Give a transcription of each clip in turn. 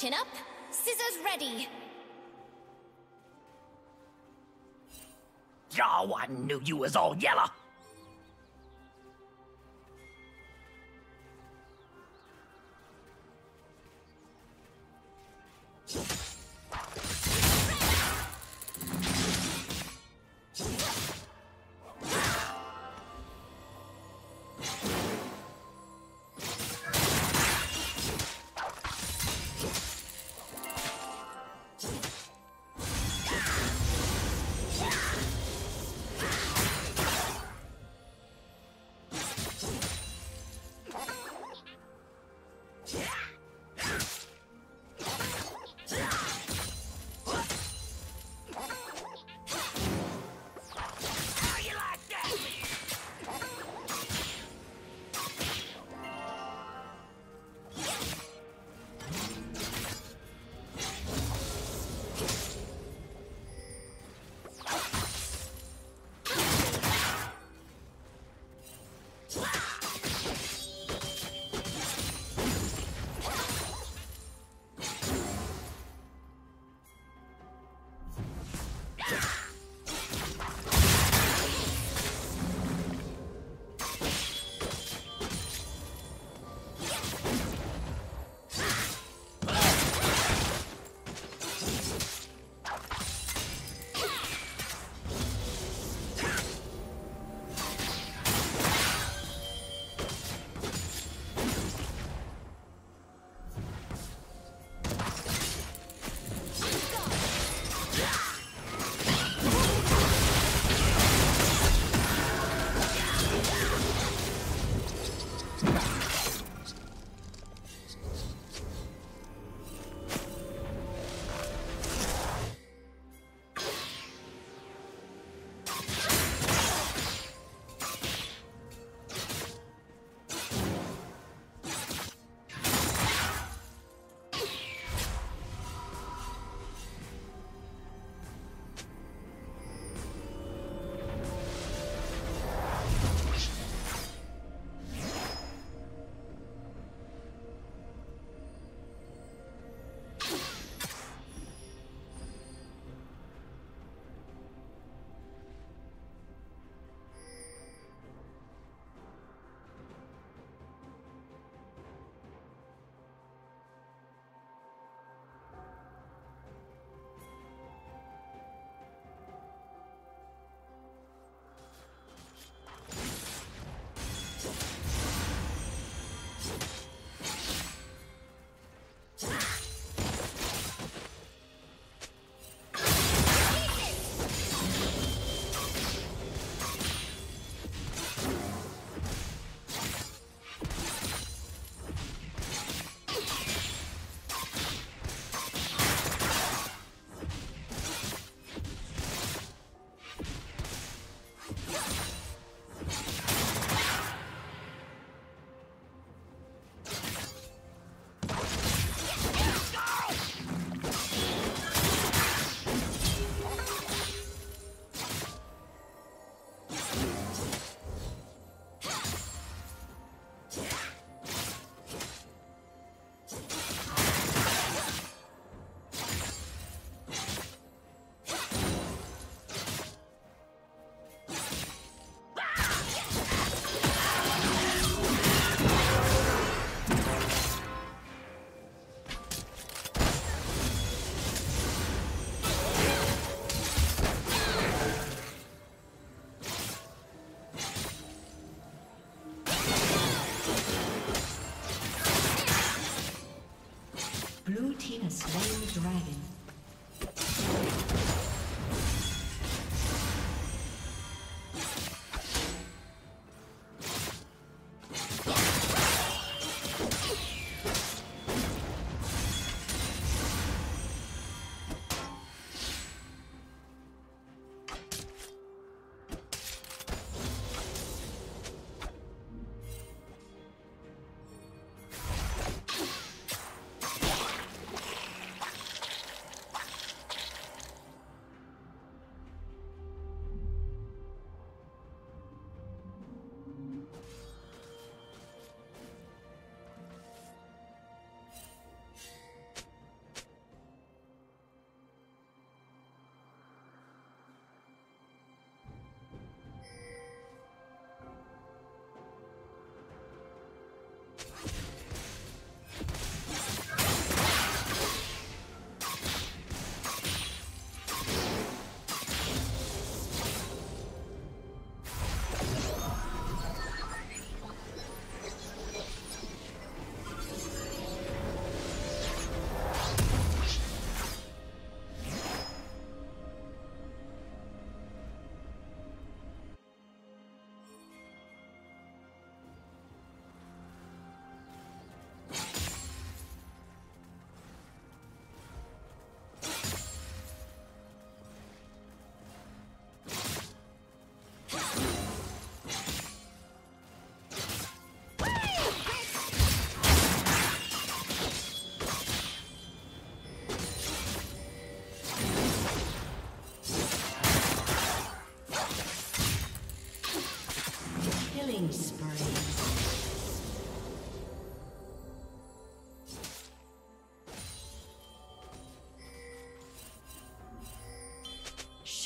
Chin up, scissors ready. Oh, I knew you was all yellow.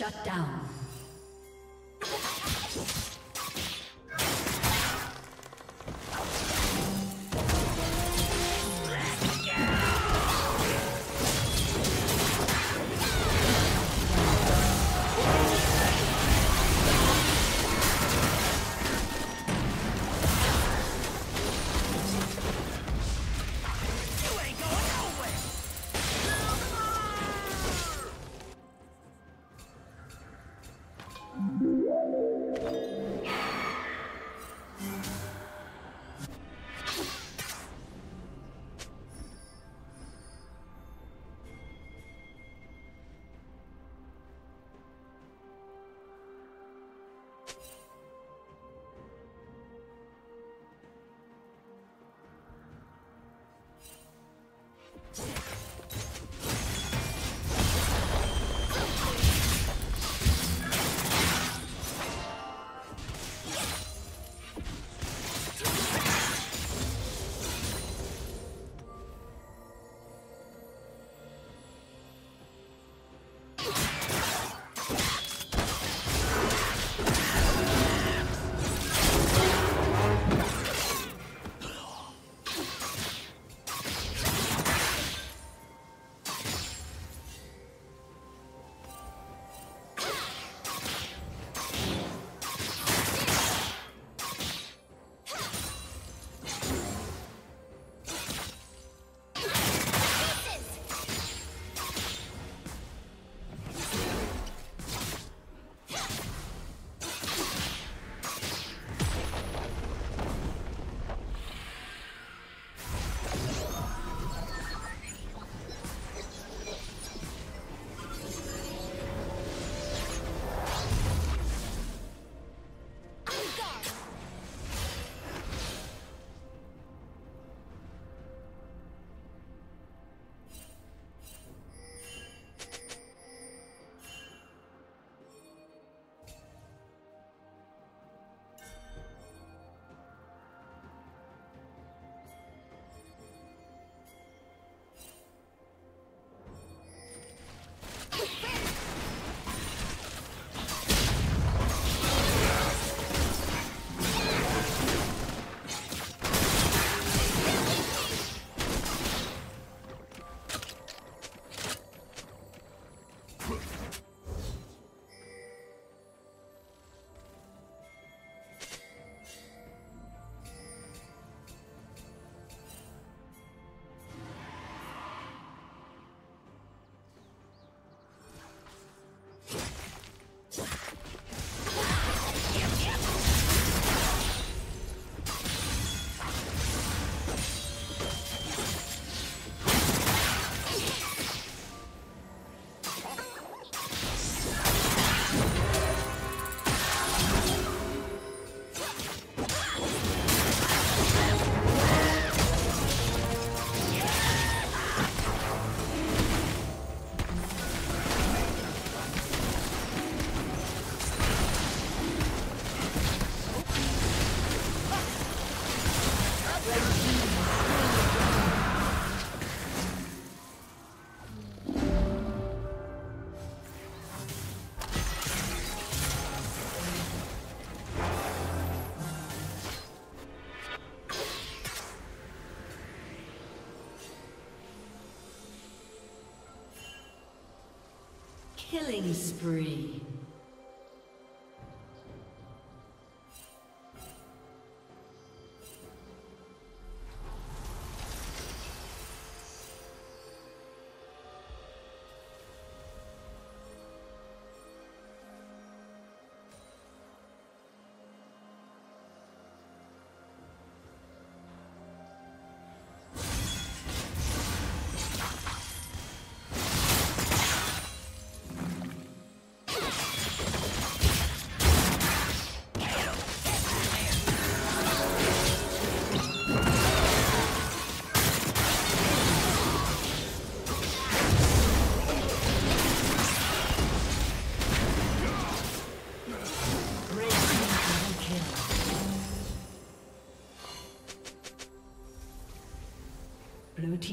Shut down. Killing spree.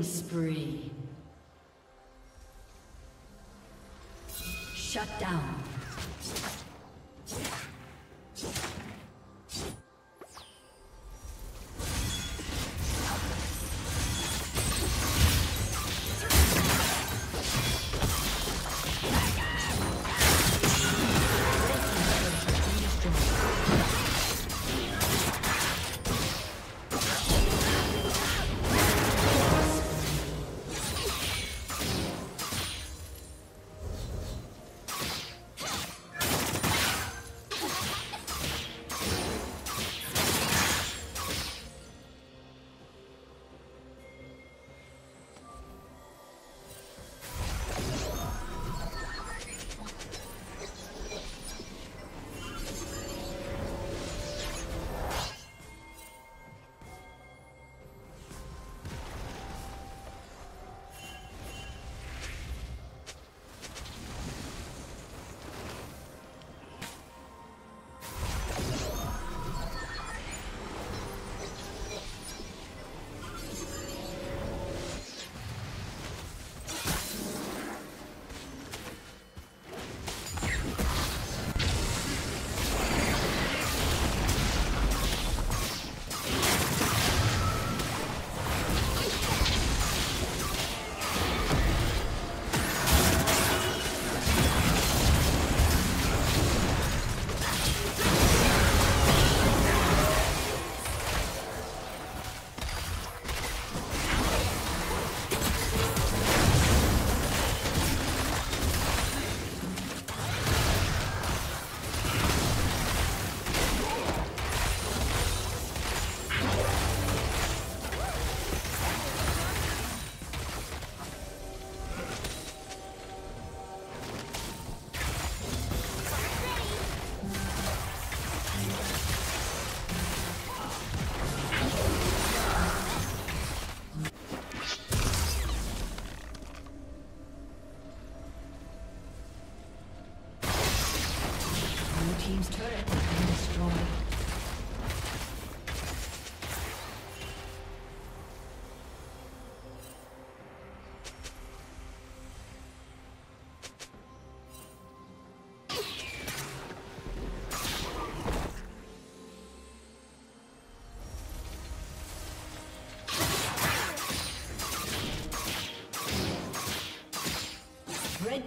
Spree.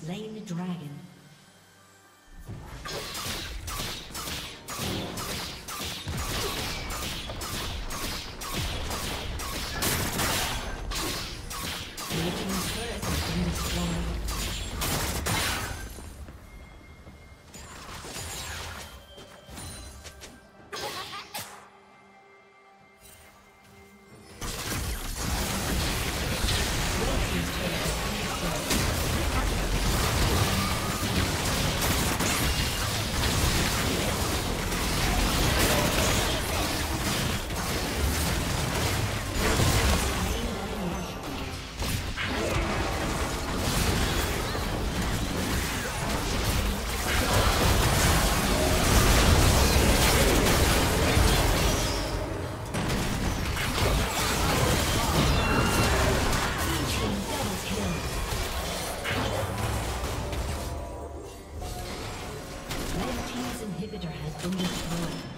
Slain the dragon. has been destroyed.